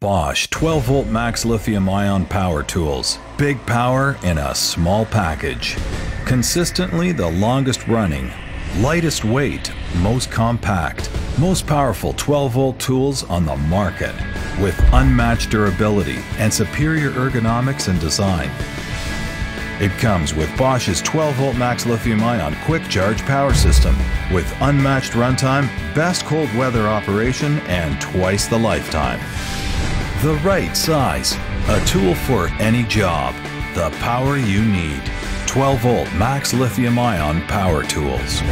Bosch 12 volt max lithium ion power tools. Big power in a small package. Consistently the longest running, lightest weight, most compact, most powerful 12 volt tools on the market with unmatched durability and superior ergonomics and design. It comes with Bosch's 12 volt max lithium ion quick charge power system with unmatched runtime, best cold weather operation, and twice the lifetime. The right size, a tool for any job, the power you need. 12 volt max lithium ion power tools.